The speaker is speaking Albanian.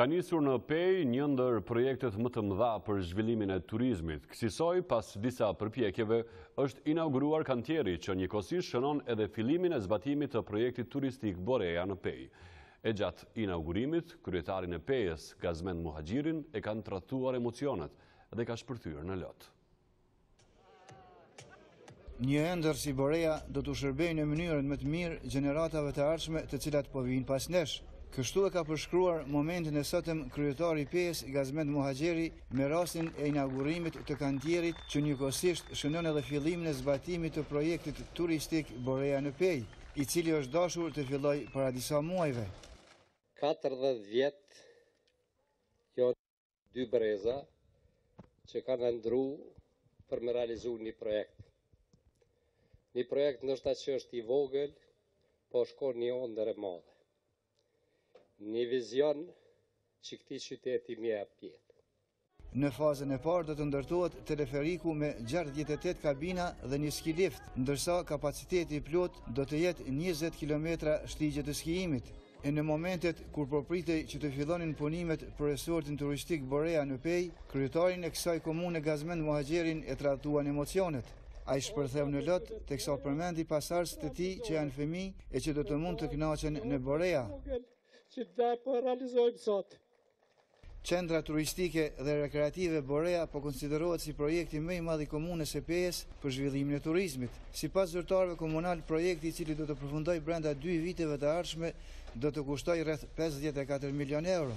Ka nisur në Pejë një ndër projektet më të mëdha për zhvillimin e turizmit. Kësisoj, pas disa përpjekjeve, është inauguruar kantieri që njëkohësisht shënon edhe fillimin e zbatimit të projektit turistik Borea në Pejë. E gjatë inaugurimit, kryetarin e Pejës, Gazmend Muhaxherin, e kanë tradhtuar emocionet dhe ka shpërthyer në lot. Një ëndërr si Borea do t'u shërbejë në mënyrën më të mirë gjeneratave të ardhshme të cilat po vijnë pas nesh. Kështu e ka përshkruar momentin e sotëm kryetari i Pejës, Gazmend Muhaxheri, me rastin e inaugurimit të kantierit që njëkohësisht shënon edhe fillimin e zbatimit të projektit turistik Borea në Pejë, i cili është dashur të fillojë para disa muajve. Katërdhjetë vjet janë dy breza që kanë andrru për me realizu një projekt. Një projekt ndoshta që është i vogël, po shko një ondërr e madhe. Një vizion që këtij qyteti me i hapë jetë. Në fazën e parë do të ndërtohet teleferiku me 68 kabina dhe një ski lift, ndërsa kapaciteti i plotë do të jetë 20 km shtigje të skijimit. E në momentet kur po pritej që të fillonin punimet për resortin turistik Borea në Pejë, kryetarin e kësaj komune Gazmend Muhaxherin e tradhtuan emocionet. Ai shpërtheu në lot, teksa përmendi pasardhësit e tij që janë fëmijë e që do të mund të kënaqen në Borea. Qendra turistike dhe rekreative Borea po konsiderohet si projekti më i madh i Komunës së Pejës për zhvillimin e turizmit. Sipas zyrtarëve komunalë, projekti i cili do të përfundojë brenda dy viteve të ardhshme do të kushtojë rreth pesëdhjetë e katër milionë euro.